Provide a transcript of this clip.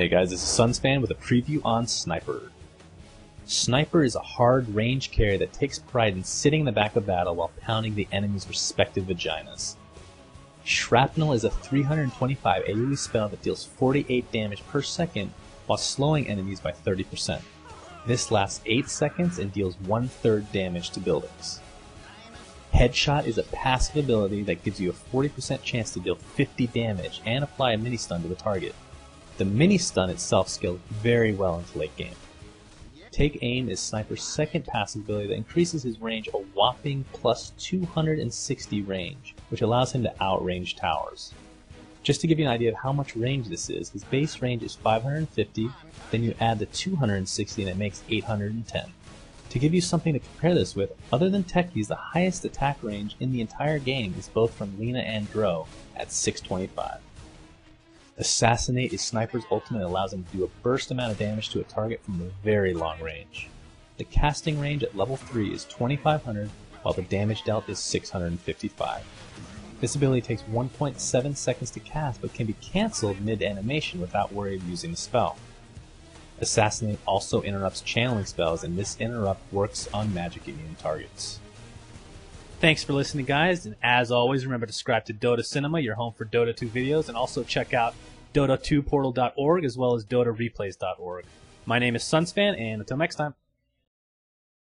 Hey guys, this is Sunsfan with a preview on Sniper. Sniper is a hard range carry that takes pride in sitting in the back of battle while pounding the enemy's respective vaginas. Shrapnel is a 325 AoE spell that deals 48 damage per second while slowing enemies by 30%. This lasts 8 seconds and deals one third damage to buildings. Headshot is a passive ability that gives you a 40% chance to deal 50 damage and apply a mini stun to the target. The mini stun itself scales very well into late game. Take Aim is Sniper's second passive ability that increases his range a whopping plus 260 range, which allows him to outrange towers. Just to give you an idea of how much range this is, his base range is 550, then you add the 260 and it makes 810. To give you something to compare this with, other than Techies, the highest attack range in the entire game is both from Lina and Drow at 625. Assassinate is Sniper's ultimate and allows him to do a burst amount of damage to a target from a very long range. The casting range at level 3 is 2500, while the damage dealt is 655. This ability takes 1.7 seconds to cast, but can be cancelled mid-animation without worry of using the spell. Assassinate also interrupts channeling spells, and this interrupt works on magic immune targets. Thanks for listening, guys, and as always, remember to subscribe to Dota Cinema, your home for Dota 2 videos, and also check out Dota2portal.org as well as DotaReplays.org. My name is Sunsfan, and until next time.